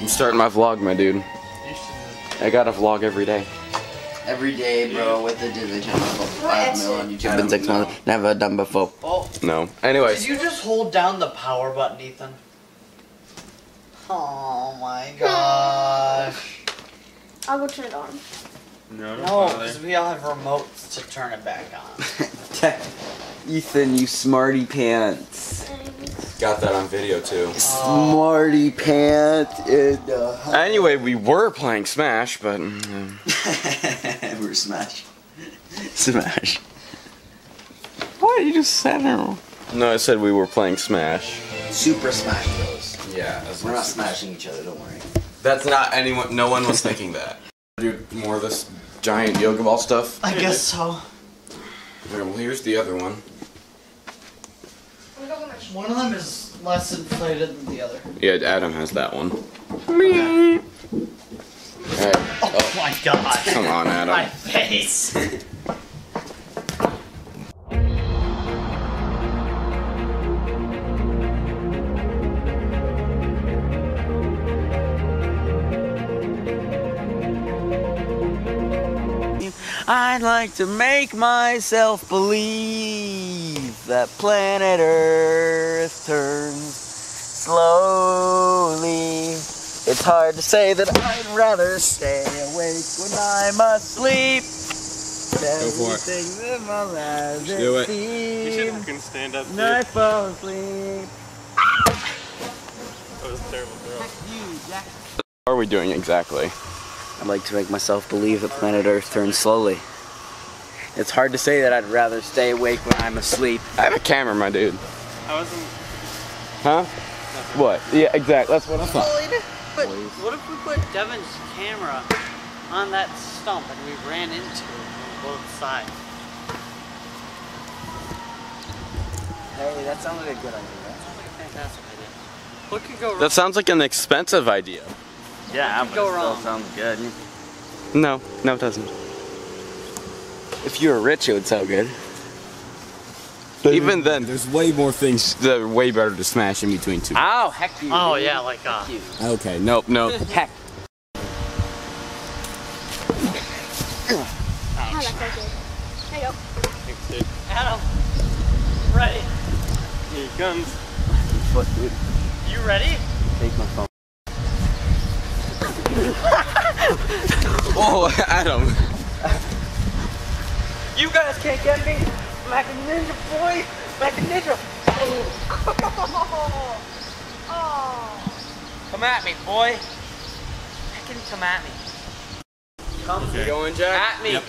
I'm starting my vlog, my dude. I gotta vlog every day. Every day, bro, with the Disney Channel. Five mil on YouTube I in don't six months. Never done before. Oh, No. Anyway. Did you just hold down the power button, Ethan? Oh my gosh. I'll go turn it on. No, No, because we all have remotes to turn it back on. Ethan, you smarty pants. Thanks. got that on video too. Smarty pants in the Anyway, we were playing Smash, but mm, We're smash. Smash. what you just said? No, I said we were playing Smash. Super Smash Bros. Yeah, We're not smashing each other, don't worry. That's not anyone. No one was thinking that. Do more of this giant yoga ball stuff. I guess so. Well, here's the other one. One of them is less inflated than the other. Yeah, Adam has that one. Hey, Oh, oh, my god. come on, Adam. My face. I'd like to make myself believe that planet Earth turns slowly. It's hard to say that I'd rather stay awake when I'm asleep. for it. Everything in my life do it. it You should fucking stand up. And dude. I fall asleep. That was a terrible throw. What are we doing exactly? I'd like to make myself believe that planet Earth turns slowly. It's hard to say that I'd rather stay awake when I'm asleep. I have a camera, my dude. I wasn't. Huh? What? Yeah, exactly. That's what I thought. But what if we put Devin's camera on that stump and we ran into it on both sides? Hey, that sounds like a good idea. That Sounds like a fantastic idea. What could go wrong? That sounds like an expensive idea. Yeah, could go wrong? sounds good. No, no, it doesn't. If you were rich, it would sound good. Even then, There's way more things. that are way better to smash in between two. Oh, heck you. oh dude. yeah, like uh, you. Okay, Nope, no. Heck. Oh, that felt good. There you go. thanks, dude. Adam. Ready? Here he comes. Foot, dude. You ready? Take my phone. Oh, Adam. You guys can't get me. Mac a ninja boy. Mac a ninja. Oh. Come at me, boy. Fucking come at me. Come Okay. Going, Jack? at me. Yep.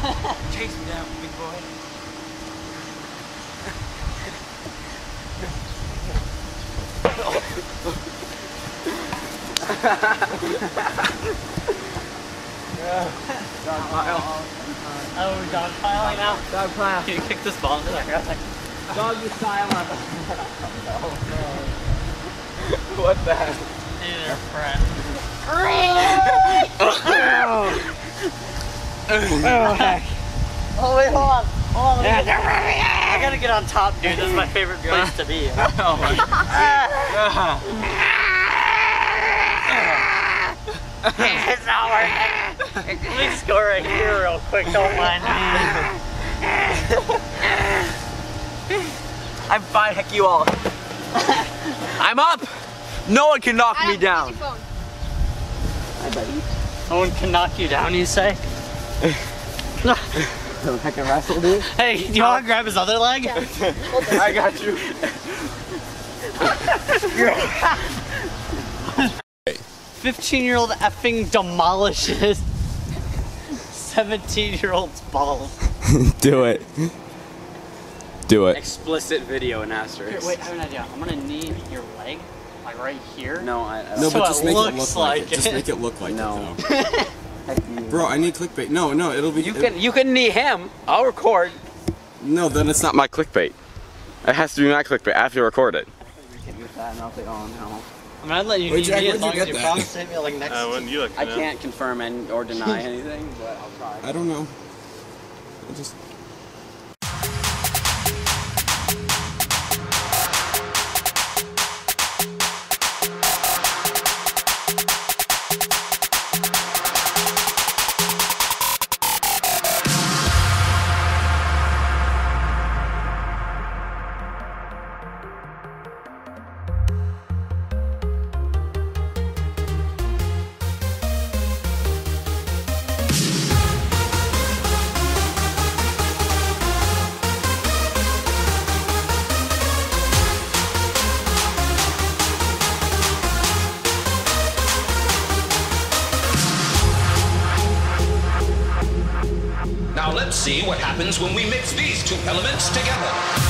Chase me down, big boy. Oh, we're dog piling now. Dog pile. Can you kick this ball into the ground? Doggy style. What the heck? Hey friend. Oh wait, hold on. Hold on. let me get- I gotta get on top, dude. This is my favorite place to be. Oh it's not working. Let me score right here real quick. Don't mind me. I'm fine, heck you all. I'm up. No one can knock me down. use your phone. No one can knock you down, you say? I can wrestle, dude. Hey, do you want to grab his other leg? I got you. Fifteen-year-old effing demolishes seventeen-year-old's balls. Do it. Do it. Explicit video in Here, asterisk. wait, I have an idea. I'm gonna knee your leg, like right here. No, I. I No, So but it just make it look like, like it. Just make it look like No. it, though. Bro, I need clickbait. No, no, it'll be. You can you can knee him. I'll record. No, then it's It's not my clickbait. It has to be my clickbait. I have to record it. I'm gonna let you Wait, Jack, me as where'd you as you promise to hit me like next. Uh, when you look. I can't confirm and or deny anything, but I'll try. I don't know. I just. What happens when we mix these two elements together.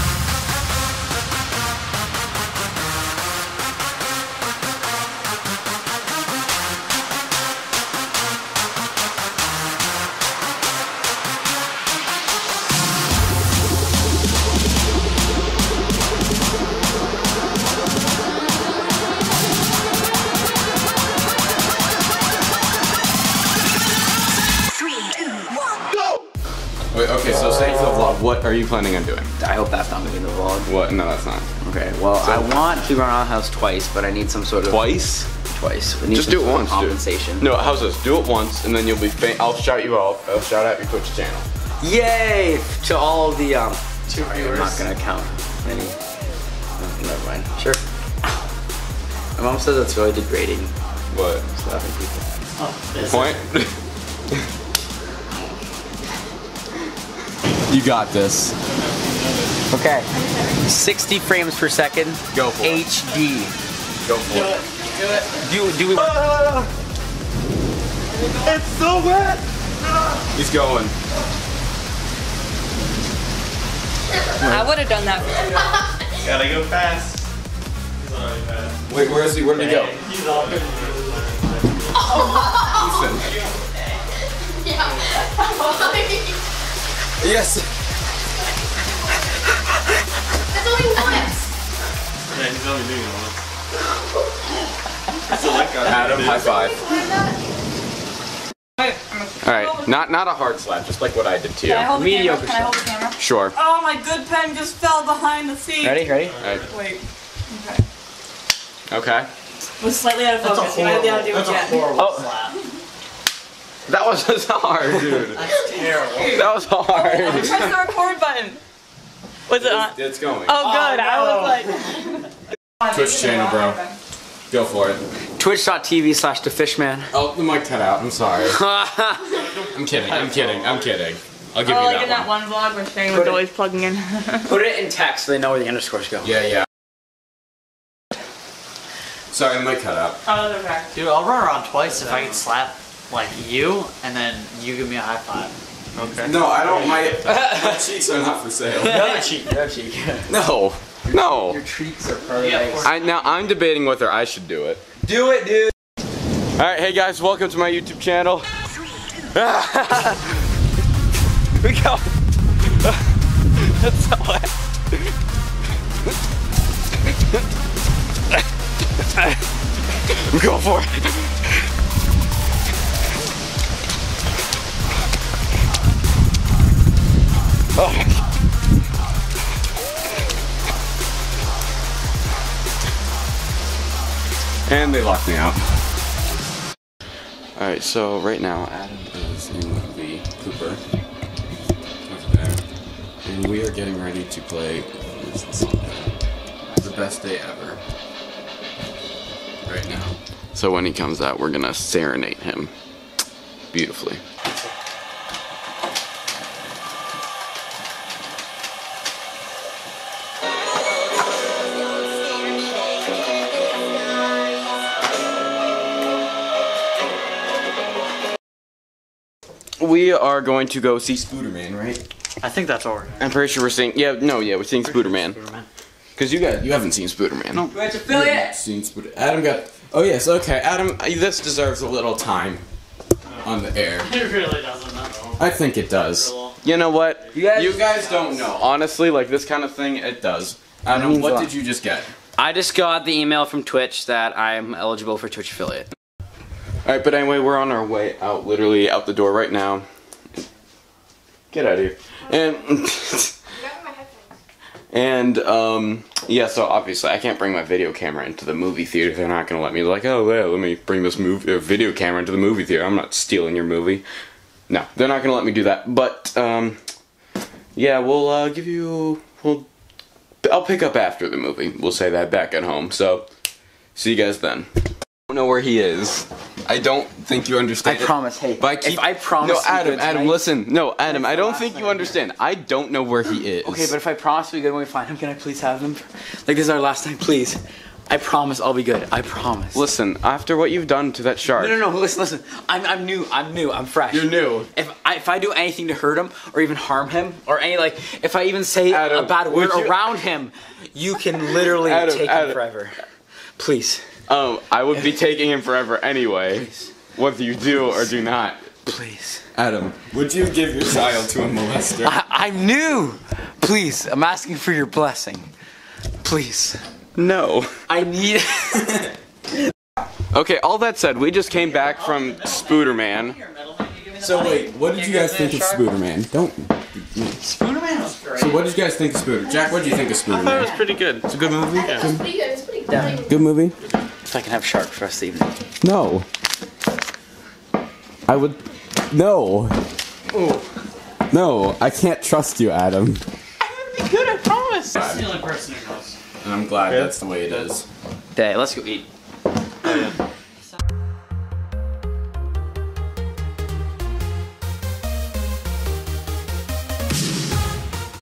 Wait, okay, so say for the vlog, what are you planning on doing? I hope that's not gonna be in the vlog. What? No, that's not. Okay, well, I want to run our house twice, but I need some sort of Twice? twice. We need Just do it sort of once, dude. compensation. No, how's this? Do it once, and then you'll be. Fa- I'll shout you out. I'll shout out your Twitch channel. Yay to all of the um. Sorry, I'm not gonna count any. no, never mind. Sure. My mom says it's really degrading What? slapping people. Oh, this Point. you got this. Okay. 60 frames per second. Go for it. HD. Go for do it. Do it. do do we? Uh, it's so wet! He's going. I would have done that. Gotta go fast. Fast. Wait, where is he? Where did he go? He's all good. Yes. That's only once. Yeah, he's only doing it once. That's a lick on Adam, high five. All right, not not a hard slap, just like what I did to you. Can I hold the camera? Mediocre Can I hold the camera? Sure. Oh, my good pen just fell behind the seat. Ready? Ready? All right. Wait. Okay. Okay. Was slightly out of focus. You might be able to do it again. Oh, That was just hard, dude. That's terrible. That was hard. Press the record button. Was it on? It's going. Oh, good. Oh, I was like. Twitch channel, bro. Go for it. Twitch.tv slash the fishman. Oh, the mic cut out. I'm sorry. I'm kidding. I'm kidding. I'm kidding. I'll give Oh, you like that in that one. one vlog where Shane was always plugging in. Put it in text so they know where the underscores go. Yeah, yeah. Sorry, the mic cut out. oh, that's okay. Dude, I'll run around twice if I can slap like you, and then you give me a high five. Okay. No, I don't. My, my cheeks are not for sale. No cheek. No cheek. No. No. Your treats are part Yeah, of of I now I'm debating whether I should do it. Do it, dude. All right, hey guys, welcome to my YouTube channel. we go. That's so wet. I'm going for it. And they locked me out. Alright, so right now Adam is in the Cooper over there. And we are getting ready to play? The best day ever. Right now. So when he comes out, we're gonna serenade him beautifully. We are going to go see Spooderman, right? I think that's what. I'm pretty sure we're seeing. Yeah, no, yeah, we're seeing Spooderman. Spooderman. Because you guys, you haven't seen Spooderman. No. Twitch affiliate. Seen Spooder. Adam got. Oh yes, okay, Adam. This deserves a little time on the air. It really doesn't. I think it does. You know what? You guys- you guys don't know. Honestly, like this kind of thing, it does. Adam, means a what did you just get? I just got the email from Twitch that I'm eligible for Twitch affiliate. All right, but anyway, we're on our way out, literally out the door right now. Get out of here. And and um yeah, so obviously I can't bring my video camera into the movie theater. They're not gonna let me. Like, oh yeah, let me bring this movie uh, video camera into the movie theater. I'm not stealing your movie. No, they're not gonna let me do that. But um, yeah, we'll uh, give you. We'll. I'll pick up after the movie. We'll say that back at home. So, see you guys then. I don't know where he is. I don't think you I understand. it. promise. Hey, But I if keep, I promise. No, Adam, Adam, tonight- listen. No, Adam, I don't think you understand. I don't know where he is. Okay, but if I promise to be good when we find him, can I please have him? Like this is our last time, please. I promise I'll be good. I promise. listen, after what you've done to that shark, No, no, no. Listen, listen. I'm, I'm new. I'm new. I'm fresh. You're new. If I, if I do anything to hurt him or even harm him or any like, if I even say Adam, a bad word you- around him, you can literally Adam, take Adam. him forever. Please, um, I would be taking him forever anyway, please, whether you do or do not. please. Adam, would you give your child to a molester? I, I'm new. Please, I'm asking for your blessing. Please. no. I need. Okay, all that said, we just came back from Spooderman. So wait, what did you guys think of Spooderman? Don't. Spooderman was great. So what did you guys think of Spooder? Jack, what did you think of I thought it was pretty good. It's a good movie. It's good. It's. Yeah. Good movie. If I can have shark for us evening. No. I would. No. No, I can't trust you, Adam. I'm gonna be Good, I promise. That's the only person who knows. And I'm glad that's the way it is. Day, let's go eat.